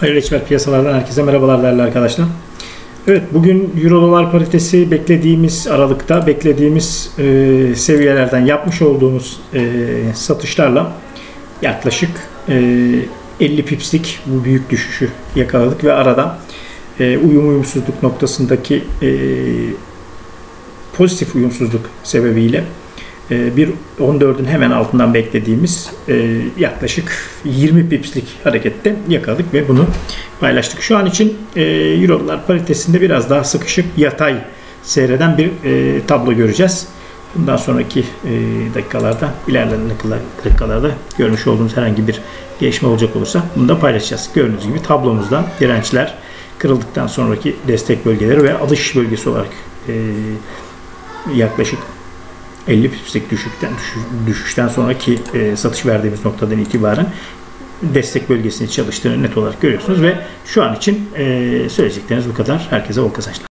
Hayırlı işler piyasalardan herkese merhabalar değerli arkadaşlar. Evet bugün Euro dolar paritesi beklediğimiz aralıkta beklediğimiz e, seviyelerden yapmış olduğumuz e, satışlarla yaklaşık e, 50 pipslik bu büyük düşüşü yakaladık ve arada e, uyum uyumsuzluk noktasındaki e, pozitif uyumsuzluk sebebiyle bir 14'ün hemen altından beklediğimiz e, yaklaşık 20 pipslik harekette yakaladık ve bunu paylaştık. Şu an için e, Euro'lar paritesinde biraz daha sıkışık yatay seyreden bir tablo göreceğiz. Bundan sonraki dakikalarda, ilerleyen dakikalarda görmüş olduğumuz herhangi bir gelişme olacak olursa bunu da paylaşacağız. Gördüğünüz gibi tablomuzda dirençler kırıldıktan sonraki destek bölgeleri ve alış bölgesi olarak yaklaşık 50 pipslik düşükten düşüşten sonraki e, satış verdiğimiz noktadan itibaren destek bölgesini çalıştığını net olarak görüyorsunuz ve şu an için e, söyleyecekleriniz bu kadar. Herkese bol kazançlar.